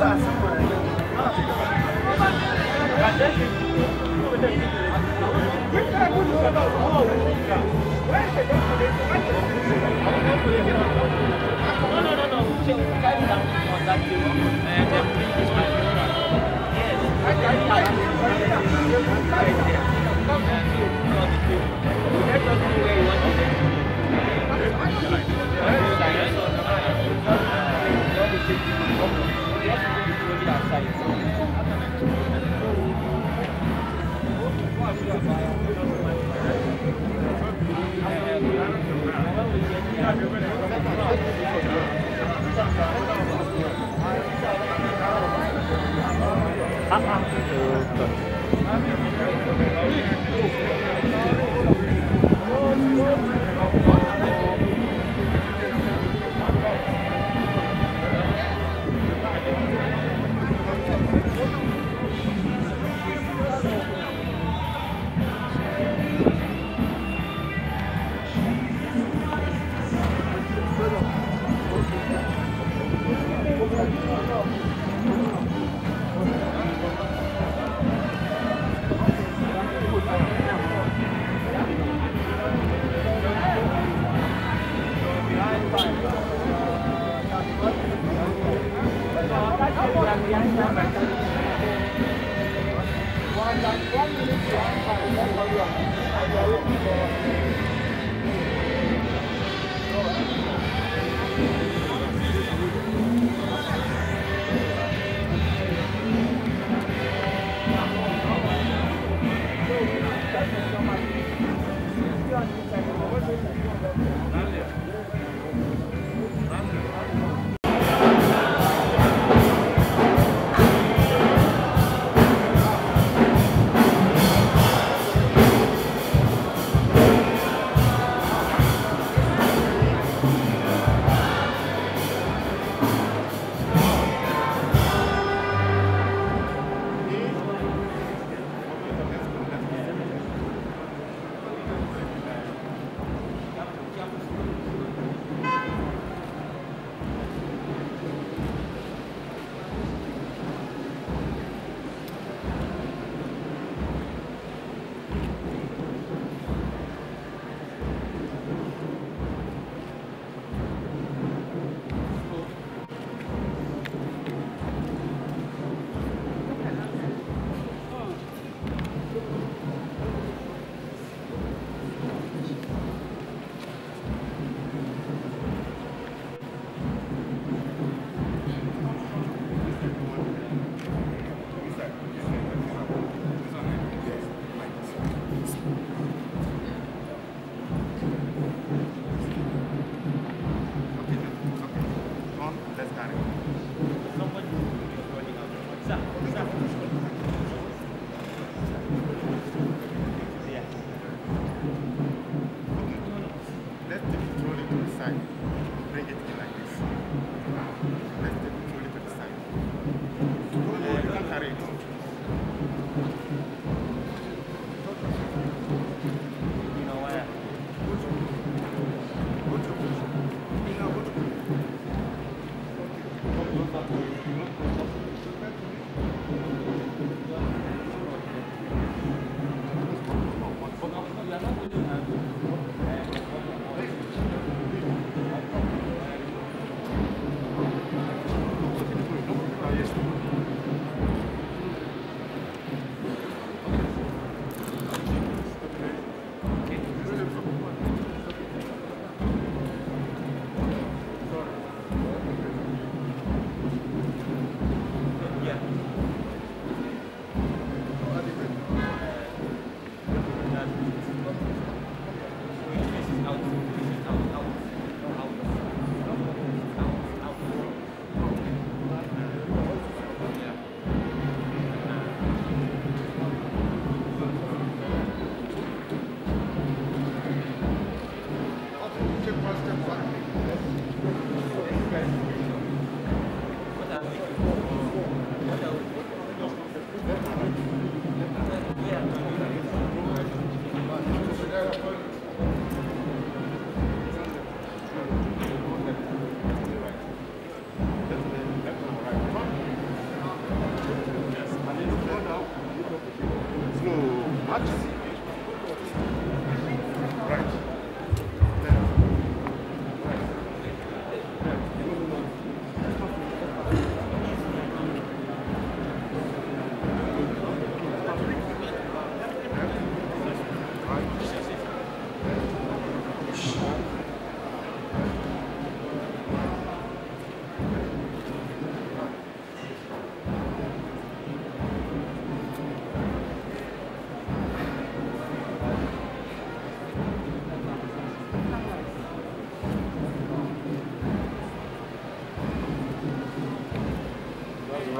Thank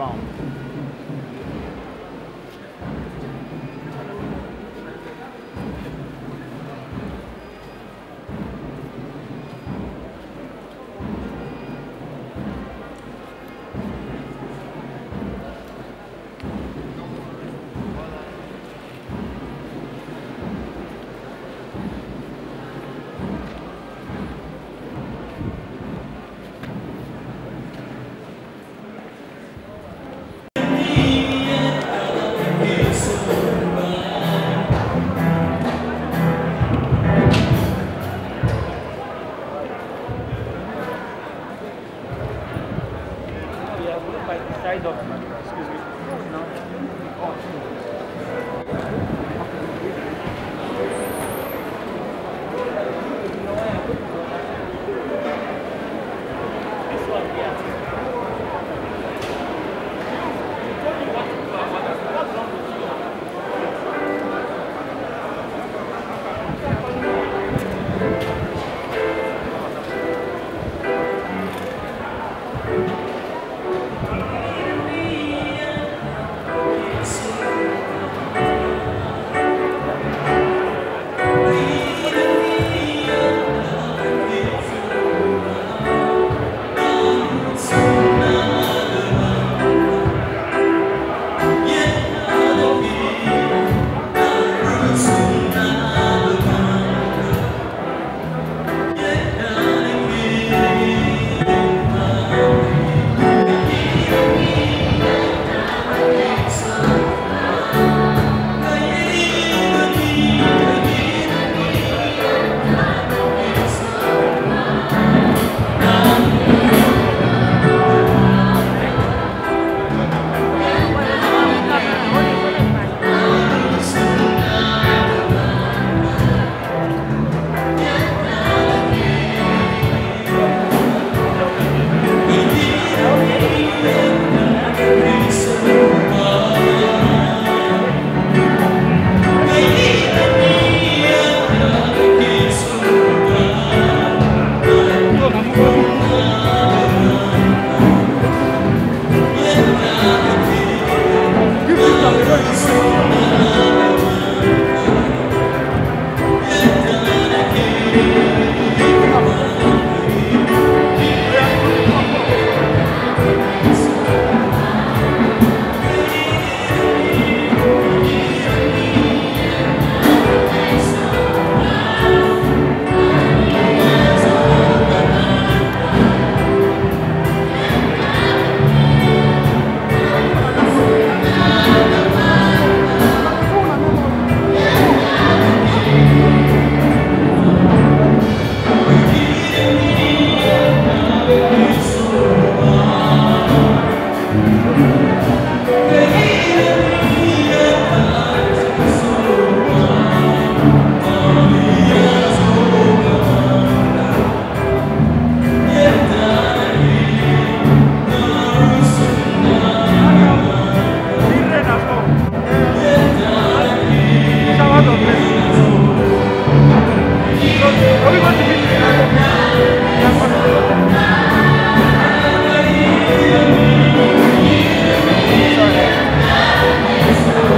Wrong. By side of excuse me. No.